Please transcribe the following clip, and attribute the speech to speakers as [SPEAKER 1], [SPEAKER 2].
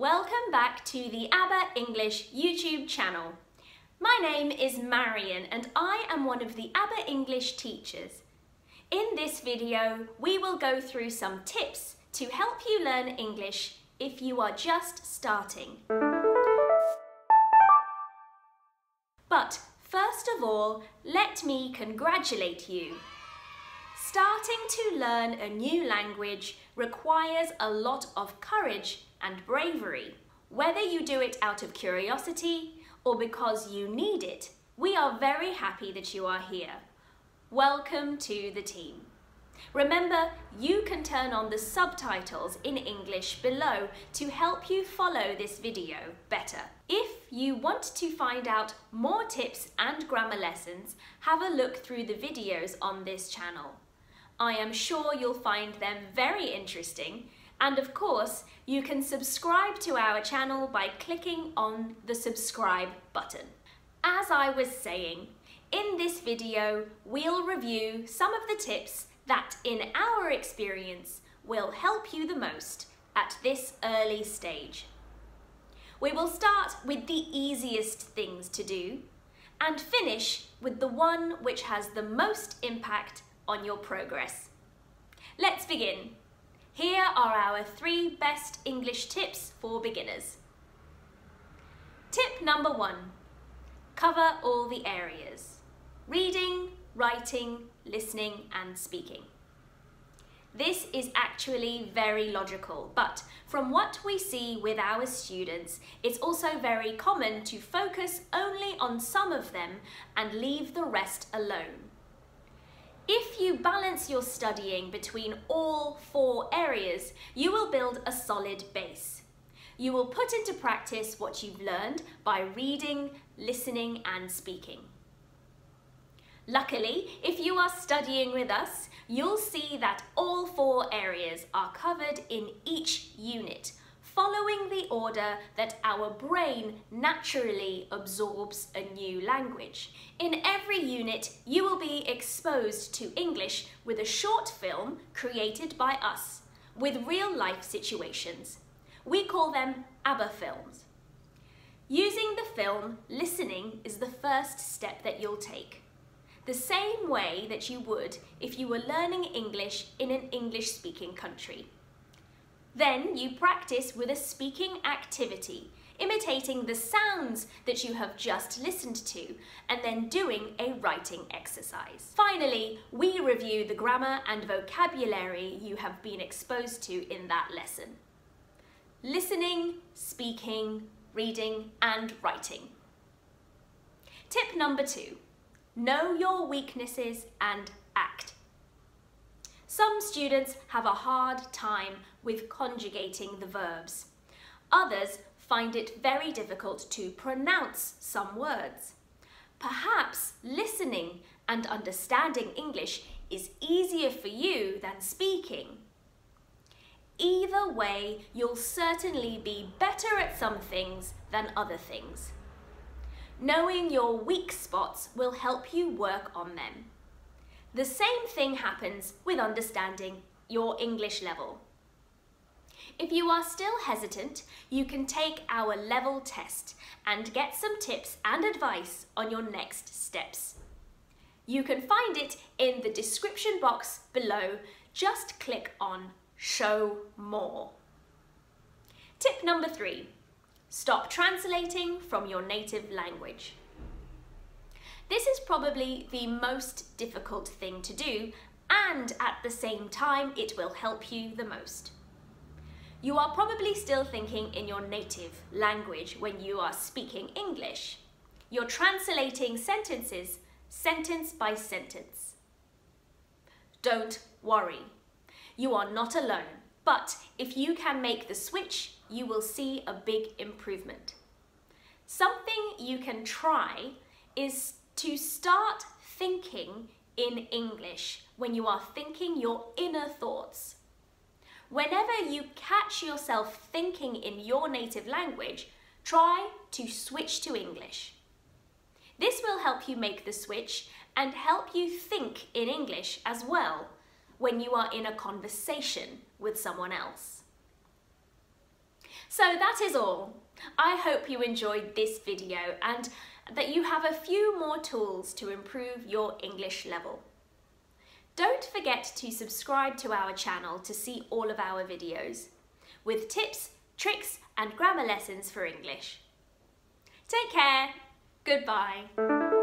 [SPEAKER 1] Welcome back to the ABA English YouTube channel. My name is Marion and I am one of the ABA English teachers. In this video, we will go through some tips to help you learn English if you are just starting. But first of all, let me congratulate you. Starting to learn a new language requires a lot of courage and bravery. Whether you do it out of curiosity or because you need it, we are very happy that you are here. Welcome to the team. Remember, you can turn on the subtitles in English below to help you follow this video better. If you want to find out more tips and grammar lessons, have a look through the videos on this channel. I am sure you'll find them very interesting and of course, you can subscribe to our channel by clicking on the subscribe button. As I was saying, in this video, we'll review some of the tips that, in our experience, will help you the most at this early stage. We will start with the easiest things to do and finish with the one which has the most impact on your progress. Let's begin. Here are our three best English tips for beginners. Tip number one, cover all the areas. Reading, writing, listening and speaking. This is actually very logical, but from what we see with our students, it's also very common to focus only on some of them and leave the rest alone. If you balance your studying between all four areas, you will build a solid base. You will put into practice what you've learned by reading, listening and speaking. Luckily, if you are studying with us, you'll see that all four areas are covered in each unit, following the order that our brain naturally absorbs a new language. In every unit, you will be exposed to English with a short film created by us, with real life situations. We call them ABA films. Using the film, listening is the first step that you'll take. The same way that you would if you were learning English in an English-speaking country. Then you practice with a speaking activity, imitating the sounds that you have just listened to, and then doing a writing exercise. Finally, we review the grammar and vocabulary you have been exposed to in that lesson. Listening, speaking, reading, and writing. Tip number two, know your weaknesses and. Some students have a hard time with conjugating the verbs. Others find it very difficult to pronounce some words. Perhaps listening and understanding English is easier for you than speaking. Either way, you'll certainly be better at some things than other things. Knowing your weak spots will help you work on them. The same thing happens with understanding your English level. If you are still hesitant, you can take our level test and get some tips and advice on your next steps. You can find it in the description box below. Just click on Show More. Tip number three, stop translating from your native language. This is probably the most difficult thing to do and at the same time it will help you the most. You are probably still thinking in your native language when you are speaking English. You're translating sentences sentence by sentence. Don't worry. You are not alone, but if you can make the switch, you will see a big improvement. Something you can try is to start thinking in English when you are thinking your inner thoughts. Whenever you catch yourself thinking in your native language, try to switch to English. This will help you make the switch and help you think in English as well when you are in a conversation with someone else. So that is all. I hope you enjoyed this video and that you have a few more tools to improve your English level. Don't forget to subscribe to our channel to see all of our videos with tips, tricks and grammar lessons for English. Take care. Goodbye.